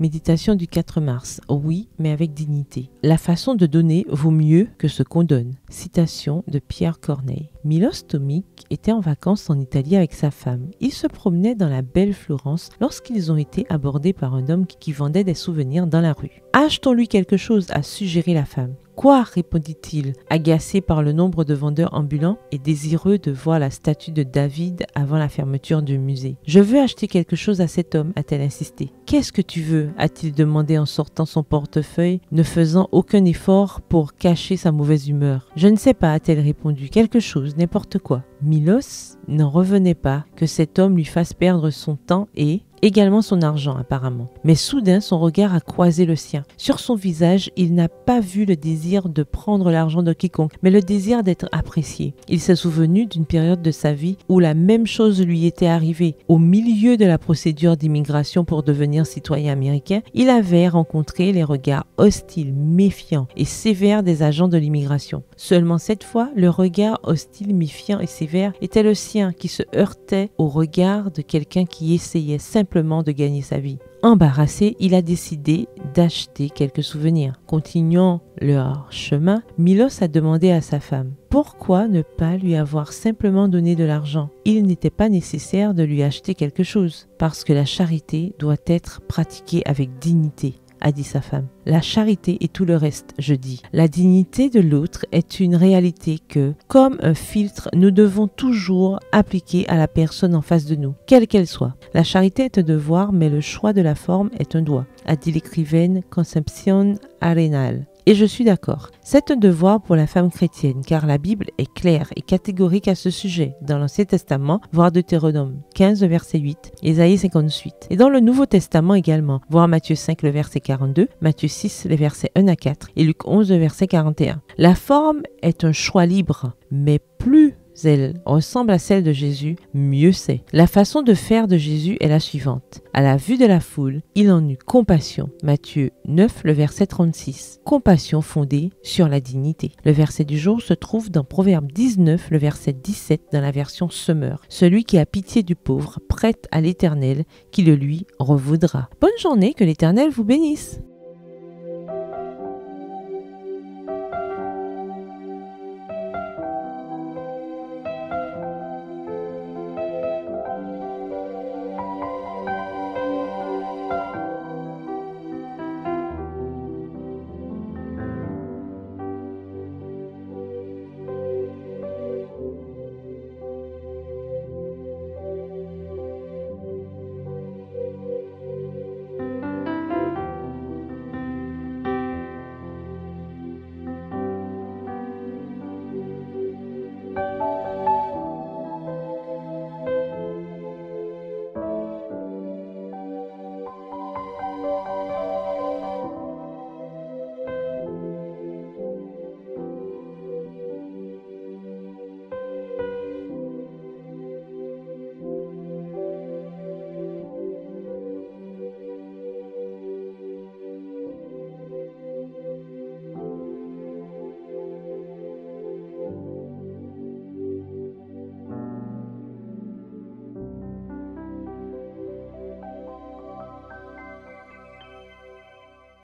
Méditation du 4 mars. Oui, mais avec dignité. La façon de donner vaut mieux que ce qu'on donne. Citation de Pierre Corneille. Milos Tomic était en vacances en Italie avec sa femme. Ils se promenaient dans la belle Florence lorsqu'ils ont été abordés par un homme qui vendait des souvenirs dans la rue. Achetons-lui quelque chose, a suggéré la femme. Quoi répondit-il, agacé par le nombre de vendeurs ambulants et désireux de voir la statue de David avant la fermeture du musée? Je veux acheter quelque chose à cet homme, a-t-elle insisté. Qu'est-ce que tu veux? a-t-il demandé en sortant son portefeuille, ne faisant aucun effort pour cacher sa mauvaise humeur. Je ne sais pas, a-t-elle répondu. Quelque chose, n'importe quoi. Milos n'en revenait pas que cet homme lui fasse perdre son temps et, également son argent apparemment. Mais soudain, son regard a croisé le sien. Sur son visage, il n'a pas vu le désir de prendre l'argent de quiconque, mais le désir d'être apprécié. Il s'est souvenu d'une période de sa vie où la même chose lui était arrivée. Au milieu de la procédure d'immigration pour devenir citoyen américain, il avait rencontré les regards hostiles, méfiants et sévères des agents de l'immigration. Seulement cette fois, le regard hostile, méfiant et sévère était le sien qui se heurtait au regard de quelqu'un qui essayait simplement de gagner sa vie. Embarrassé, il a décidé d'acheter quelques souvenirs. Continuant leur chemin, Milos a demandé à sa femme pourquoi ne pas lui avoir simplement donné de l'argent? Il n'était pas nécessaire de lui acheter quelque chose, parce que la charité doit être pratiquée avec dignité a dit sa femme. La charité et tout le reste, je dis. La dignité de l'autre est une réalité que, comme un filtre, nous devons toujours appliquer à la personne en face de nous, quelle qu'elle soit. La charité est un devoir, mais le choix de la forme est un droit, a dit l'écrivaine Concepción Arenal. Et je suis d'accord. C'est un devoir pour la femme chrétienne, car la Bible est claire et catégorique à ce sujet, dans l'Ancien Testament, voire Deutéronome 15, verset 8, Ésaïe 58, et dans le Nouveau Testament également, voir Matthieu 5, le verset 42, Matthieu 6, les versets 1 à 4, et Luc 11, le verset 41. La forme est un choix libre, mais plus elle ressemble à celle de Jésus, mieux c'est. La façon de faire de Jésus est la suivante. À la vue de la foule, il en eut compassion. Matthieu 9, le verset 36. Compassion fondée sur la dignité. Le verset du jour se trouve dans Proverbe 19, le verset 17 dans la version Summer. Celui qui a pitié du pauvre prête à l'Éternel, qui le lui revaudra. Bonne journée, que l'Éternel vous bénisse.